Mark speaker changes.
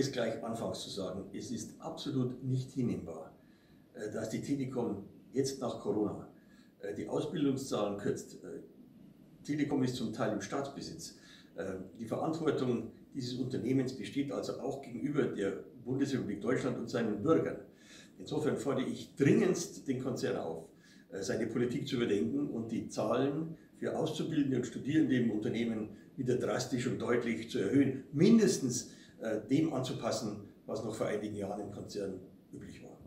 Speaker 1: es gleich anfangs zu sagen, es ist absolut nicht hinnehmbar, äh, dass die Telekom jetzt nach Corona äh, die Ausbildungszahlen kürzt. Äh, Telekom ist zum Teil im Staatsbesitz. Die Verantwortung dieses Unternehmens besteht also auch gegenüber der Bundesrepublik Deutschland und seinen Bürgern. Insofern fordere ich dringendst den Konzern auf, seine Politik zu überdenken und die Zahlen für Auszubildende und Studierende im Unternehmen wieder drastisch und deutlich zu erhöhen, mindestens dem anzupassen, was noch vor einigen Jahren im Konzern üblich war.